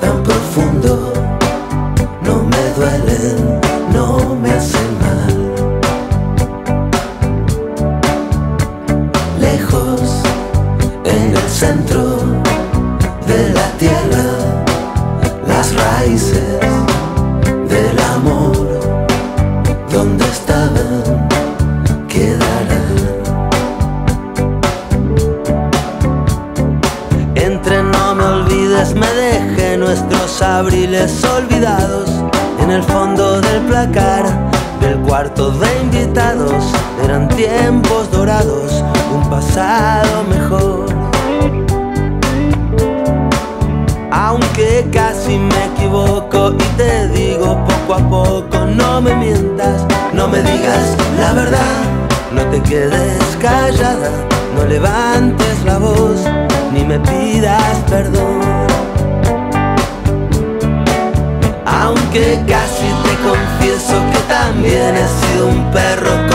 tan profundo, no me duelen, no me hacen mal. Lejos, en el centro de la tierra, las raíces del amor, donde estaban, quedarán. Entre me dejé nuestros abriles olvidados en el fondo del placar del cuarto de invitados. Eran tiempos dorados, un pasado mejor. Aunque casi me equivoco y te digo poco a poco, no me mientas, no me digas la verdad, no te quedes callada, no levantes la voz, ni me pidas perdón. Aunque casi te confieso que también he sido un perro